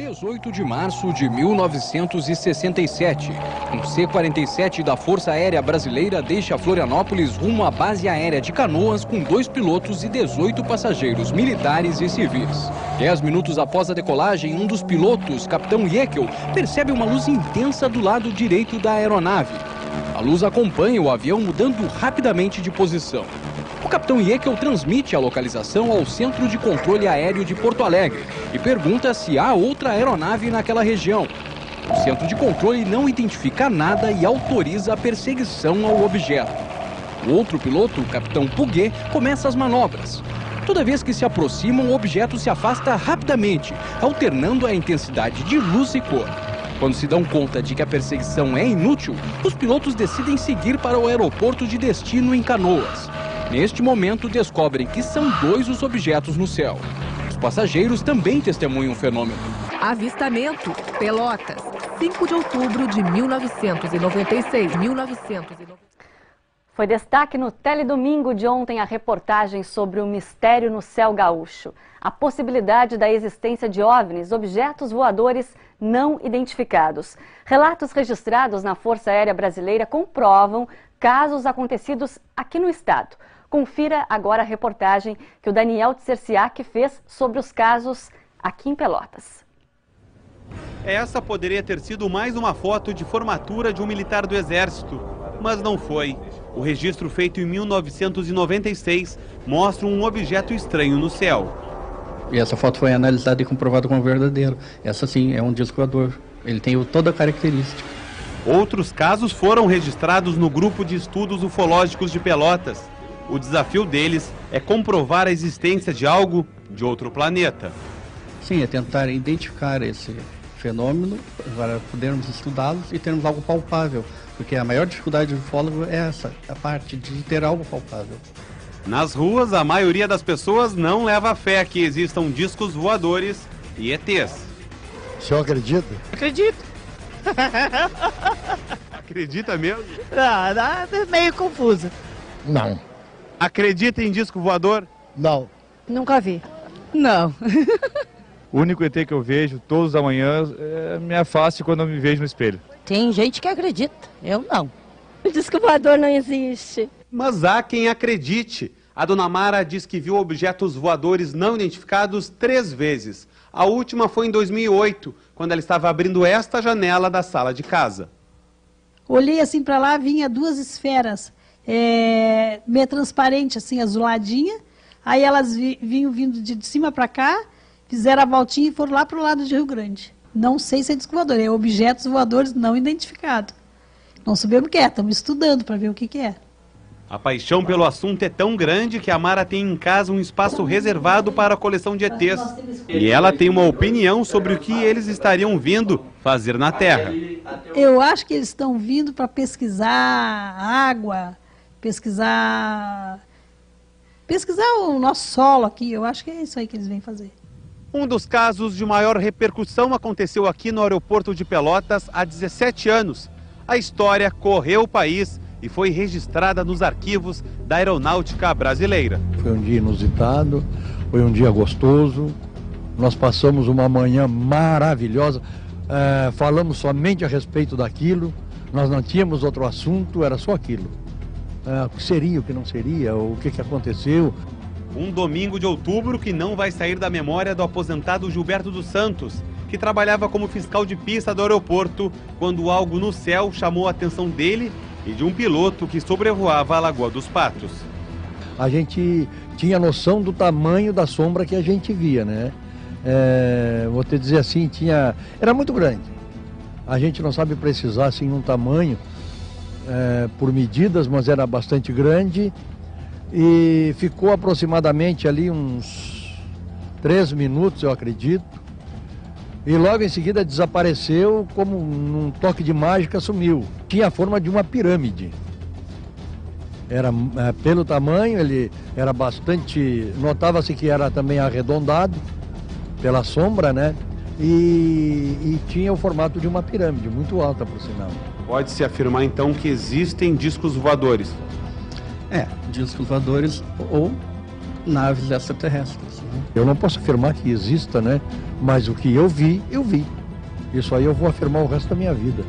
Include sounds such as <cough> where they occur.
18 de março de 1967, um C-47 da Força Aérea Brasileira deixa Florianópolis rumo à base aérea de Canoas com dois pilotos e 18 passageiros militares e civis. Dez minutos após a decolagem, um dos pilotos, capitão Jekyll, percebe uma luz intensa do lado direito da aeronave. A luz acompanha o avião mudando rapidamente de posição. O capitão Jekyll transmite a localização ao Centro de Controle Aéreo de Porto Alegre e pergunta se há outra aeronave naquela região. O centro de controle não identifica nada e autoriza a perseguição ao objeto. O outro piloto, o capitão Puguet, começa as manobras. Toda vez que se aproximam, o objeto se afasta rapidamente, alternando a intensidade de luz e cor. Quando se dão conta de que a perseguição é inútil, os pilotos decidem seguir para o aeroporto de destino em Canoas. Neste momento, descobrem que são dois os objetos no céu. Os passageiros também testemunham o fenômeno. Avistamento, Pelotas, 5 de outubro de 1996. 1996. Foi destaque no Teledomingo de ontem a reportagem sobre o mistério no céu gaúcho. A possibilidade da existência de OVNIs, objetos voadores não identificados. Relatos registrados na Força Aérea Brasileira comprovam casos acontecidos aqui no estado. Confira agora a reportagem que o Daniel Tserciak fez sobre os casos aqui em Pelotas. Essa poderia ter sido mais uma foto de formatura de um militar do Exército, mas não foi. O registro feito em 1996 mostra um objeto estranho no céu. E essa foto foi analisada e comprovada como verdadeiro. Essa sim é um disco voador. Ele tem toda a característica. Outros casos foram registrados no grupo de estudos ufológicos de Pelotas. O desafio deles é comprovar a existência de algo de outro planeta. Sim, é tentar identificar esse fenômeno para podermos estudá-los e termos algo palpável, porque a maior dificuldade do ufólogo é essa, a parte de ter algo palpável. Nas ruas, a maioria das pessoas não leva fé que existam discos voadores e ETs. O senhor acredita? Acredito. Acredita mesmo? Ah, dá meio confusa. Não. Acredita em disco voador? Não. Nunca vi. Não. <laughs> o único ET que eu vejo todos os manhãs é minha face quando eu me vejo no espelho. Tem gente que acredita, eu não. O disco voador não existe. Mas há quem acredite. A dona Mara diz que viu objetos voadores não identificados três vezes. A última foi em 2008, quando ela estava abrindo esta janela da sala de casa. Olhei assim para lá, vinha duas esferas é, meio transparente, assim, azuladinha. Aí elas vi, vinham vindo de, de cima para cá, fizeram a voltinha e foram lá para o lado de Rio Grande. Não sei se é disco voador, é objetos voadores não identificados. Não sabemos o que é, estamos estudando para ver o que, que é. A paixão pelo assunto é tão grande que a Mara tem em casa um espaço reservado para a coleção de ETs. E ela tem uma opinião sobre o que eles estariam vindo fazer na Terra. Eu acho que eles estão vindo para pesquisar água, pesquisar pesquisar o nosso solo aqui. Eu acho que é isso aí que eles vêm fazer. Um dos casos de maior repercussão aconteceu aqui no aeroporto de Pelotas há 17 anos. A história correu o país e foi registrada nos arquivos da Aeronáutica Brasileira. Foi um dia inusitado, foi um dia gostoso. Nós passamos uma manhã maravilhosa. É, falamos somente a respeito daquilo. Nós não tínhamos outro assunto, era só aquilo o que seria, o que não seria, o que, que aconteceu. Um domingo de outubro que não vai sair da memória do aposentado Gilberto dos Santos, que trabalhava como fiscal de pista do aeroporto quando algo no céu chamou a atenção dele e de um piloto que sobrevoava a Lagoa dos Patos. A gente tinha noção do tamanho da sombra que a gente via, né? É, vou te dizer assim, tinha, era muito grande. A gente não sabe precisar assim um tamanho, é, por medidas, mas era bastante grande e ficou aproximadamente ali uns três minutos, eu acredito. E logo em seguida desapareceu, como num toque de mágica sumiu. Tinha a forma de uma pirâmide. Era é, pelo tamanho, ele era bastante. Notava-se que era também arredondado pela sombra, né? E, e tinha o formato de uma pirâmide, muito alta por sinal. Pode-se afirmar então que existem discos voadores? É, discos voadores ou naves extraterrestres. Né? Eu não posso afirmar que exista, né? Mas o que eu vi, eu vi. Isso aí eu vou afirmar o resto da minha vida.